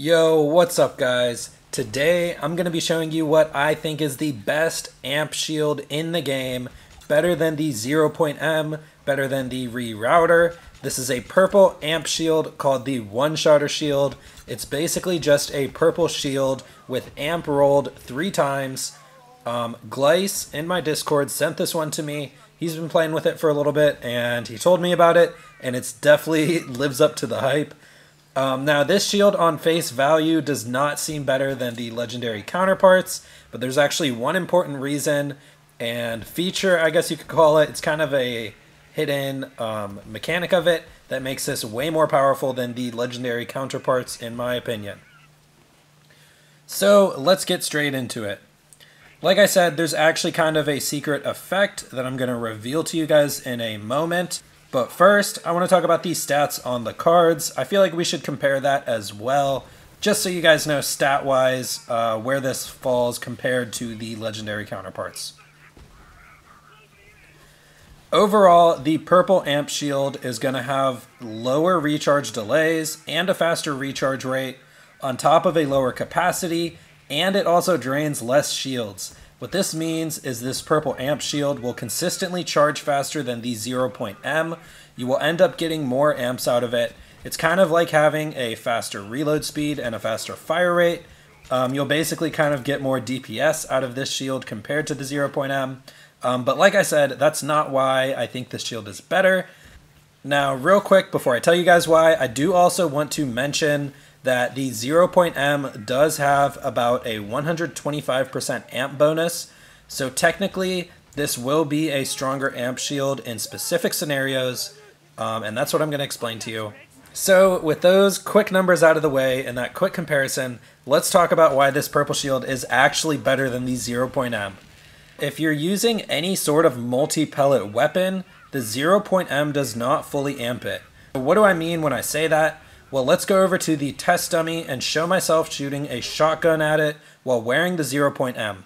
Yo, what's up guys? Today I'm going to be showing you what I think is the best amp shield in the game, better than the 0.M, better than the rerouter. This is a purple amp shield called the One Shotter Shield. It's basically just a purple shield with amp rolled three times. Um, Gleice in my Discord sent this one to me. He's been playing with it for a little bit and he told me about it and it's definitely lives up to the hype. Um, now, this shield on face value does not seem better than the legendary counterparts, but there's actually one important reason and feature, I guess you could call it. It's kind of a hidden um, mechanic of it that makes this way more powerful than the legendary counterparts, in my opinion. So, let's get straight into it. Like I said, there's actually kind of a secret effect that I'm going to reveal to you guys in a moment. But first, I want to talk about these stats on the cards. I feel like we should compare that as well, just so you guys know stat-wise uh, where this falls compared to the legendary counterparts. Overall, the purple amp shield is going to have lower recharge delays and a faster recharge rate on top of a lower capacity, and it also drains less shields. What this means is this purple amp shield will consistently charge faster than the 0.M. You will end up getting more amps out of it. It's kind of like having a faster reload speed and a faster fire rate. Um, you'll basically kind of get more DPS out of this shield compared to the 0.M. Um, but like I said, that's not why I think this shield is better. Now, real quick, before I tell you guys why, I do also want to mention that the 0.M does have about a 125% amp bonus. So technically, this will be a stronger amp shield in specific scenarios, um, and that's what I'm going to explain to you. So with those quick numbers out of the way and that quick comparison, let's talk about why this purple shield is actually better than the 0.M. If you're using any sort of multi-pellet weapon, the 0.M does not fully amp it. What do I mean when I say that? Well, let's go over to the test dummy and show myself shooting a shotgun at it while wearing the 0.M.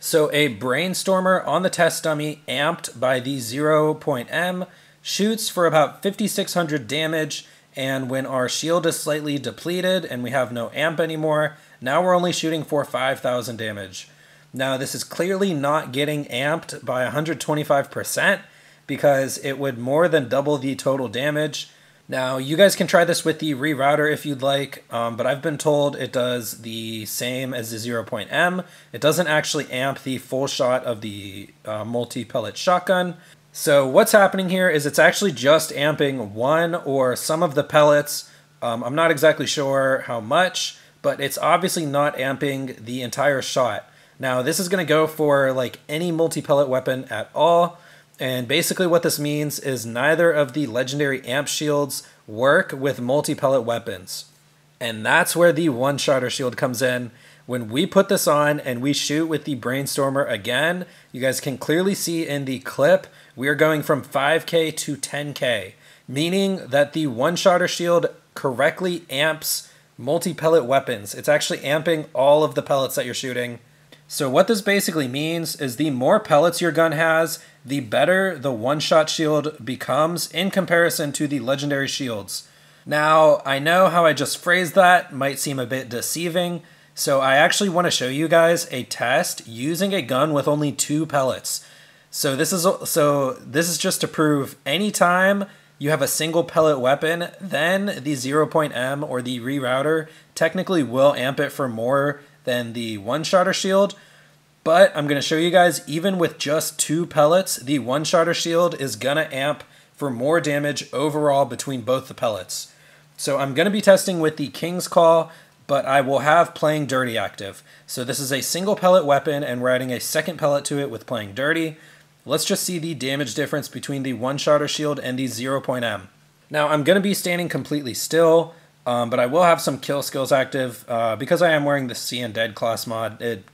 So a Brainstormer on the test dummy amped by the 0.M shoots for about 5600 damage and when our shield is slightly depleted and we have no amp anymore, now we're only shooting for 5000 damage. Now this is clearly not getting amped by 125% because it would more than double the total damage now, you guys can try this with the rerouter if you'd like, um, but I've been told it does the same as the 0.M. It doesn't actually amp the full shot of the uh, multi-pellet shotgun. So what's happening here is it's actually just amping one or some of the pellets. Um, I'm not exactly sure how much, but it's obviously not amping the entire shot. Now, this is going to go for like any multi-pellet weapon at all. And basically what this means is neither of the legendary amp shields work with multi-pellet weapons. And that's where the one-shotter shield comes in. When we put this on and we shoot with the Brainstormer again, you guys can clearly see in the clip, we are going from 5k to 10k, meaning that the one-shotter shield correctly amps multi-pellet weapons. It's actually amping all of the pellets that you're shooting so what this basically means is the more pellets your gun has, the better the one-shot shield becomes in comparison to the legendary shields. Now, I know how I just phrased that might seem a bit deceiving, so I actually want to show you guys a test using a gun with only two pellets. So this is so this is just to prove anytime you have a single pellet weapon, then the 0.M or the rerouter technically will amp it for more than the one-shotter shield. But I'm going to show you guys, even with just two pellets, the one-shotter shield is going to amp for more damage overall between both the pellets. So I'm going to be testing with the King's Call, but I will have Playing Dirty active. So this is a single pellet weapon, and we're adding a second pellet to it with Playing Dirty. Let's just see the damage difference between the one-shotter shield and the 0.M. Now I'm going to be standing completely still. Um, but I will have some kill skills active uh, because I am wearing the Seein' Dead class mod. It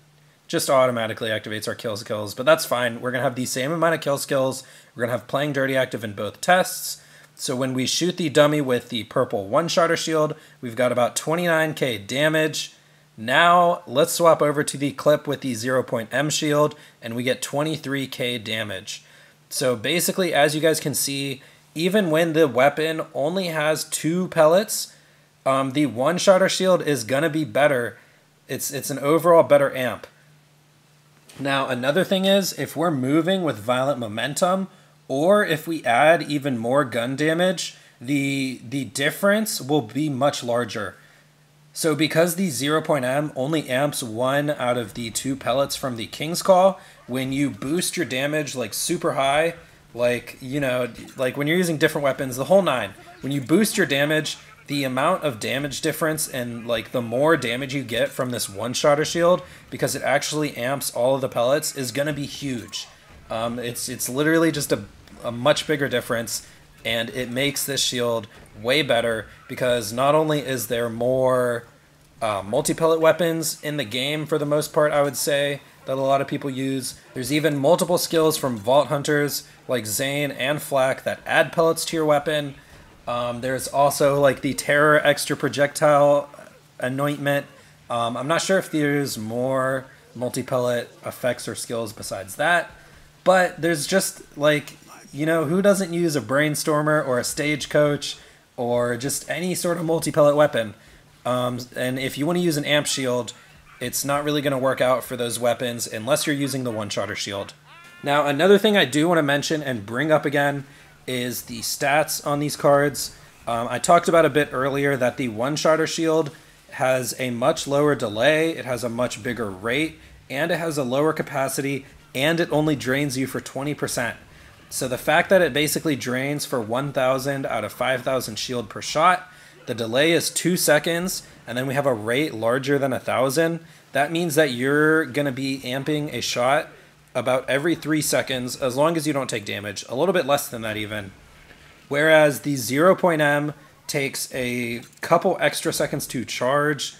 just automatically activates our kill skills, but that's fine. We're gonna have the same amount of kill skills. We're gonna have playing dirty active in both tests. So when we shoot the dummy with the purple one-shotter shield, we've got about 29k damage. Now let's swap over to the clip with the 0 M shield and we get 23k damage. So basically, as you guys can see, even when the weapon only has two pellets, um, the one shotter shield is gonna be better. It's it's an overall better amp. Now another thing is if we're moving with violent momentum, or if we add even more gun damage, the the difference will be much larger. So because the 0.M only amps one out of the two pellets from the King's Call, when you boost your damage like super high, like, you know, like when you're using different weapons, the whole nine, when you boost your damage, the amount of damage difference and like the more damage you get from this one shotter shield, because it actually amps all of the pellets, is gonna be huge. Um, it's it's literally just a, a much bigger difference and it makes this shield way better because not only is there more uh, multi-pellet weapons in the game for the most part, I would say, that a lot of people use. There's even multiple skills from Vault Hunters like Zane and Flak that add pellets to your weapon. Um, there's also like the Terror extra projectile anointment. Um, I'm not sure if there's more multi-pellet effects or skills besides that, but there's just like you know, who doesn't use a brainstormer or a stagecoach or just any sort of multi-pellet weapon? Um, and if you want to use an amp shield, it's not really going to work out for those weapons unless you're using the one-shotter shield. Now, another thing I do want to mention and bring up again is the stats on these cards. Um, I talked about a bit earlier that the one-shotter shield has a much lower delay, it has a much bigger rate, and it has a lower capacity, and it only drains you for 20%. So the fact that it basically drains for 1,000 out of 5,000 shield per shot, the delay is two seconds, and then we have a rate larger than a 1,000, that means that you're going to be amping a shot about every three seconds as long as you don't take damage, a little bit less than that even. Whereas the 0.M takes a couple extra seconds to charge,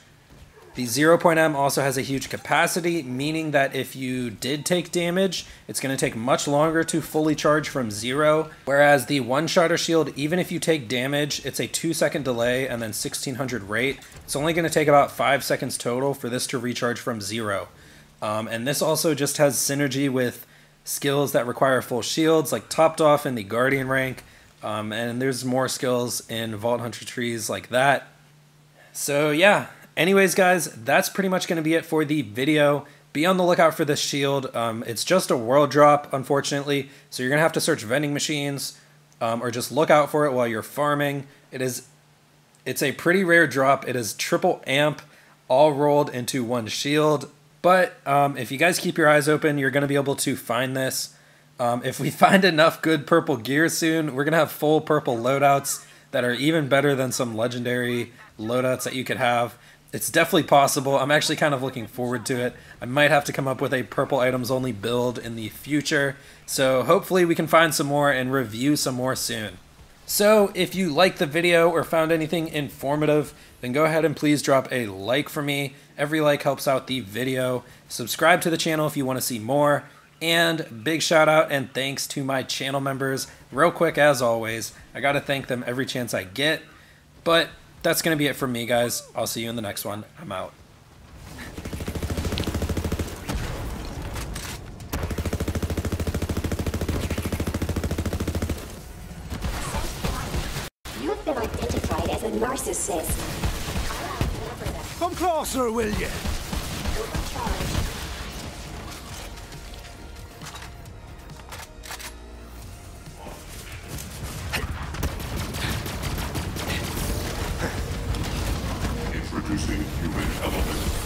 the 0.M also has a huge capacity, meaning that if you did take damage, it's going to take much longer to fully charge from zero. Whereas the one-shotter shield, even if you take damage, it's a two second delay and then 1600 rate. It's only going to take about five seconds total for this to recharge from zero. Um, and this also just has synergy with skills that require full shields, like topped off in the Guardian rank. Um, and there's more skills in Vault Hunter trees like that. So yeah, Anyways, guys, that's pretty much going to be it for the video. Be on the lookout for this shield. Um, it's just a world drop, unfortunately, so you're going to have to search vending machines um, or just look out for it while you're farming. It is, It's a pretty rare drop. It is triple amp all rolled into one shield. But um, if you guys keep your eyes open, you're going to be able to find this. Um, if we find enough good purple gear soon, we're going to have full purple loadouts that are even better than some legendary loadouts that you could have it's definitely possible. I'm actually kind of looking forward to it. I might have to come up with a purple items only build in the future. So hopefully we can find some more and review some more soon. So if you liked the video or found anything informative, then go ahead and please drop a like for me. Every like helps out the video. Subscribe to the channel if you want to see more. And big shout out and thanks to my channel members. Real quick, as always, I got to thank them every chance I get. But that's going to be it from me, guys. I'll see you in the next one. I'm out. You've been identified as a narcissist. Come closer, will you? Introducing human element.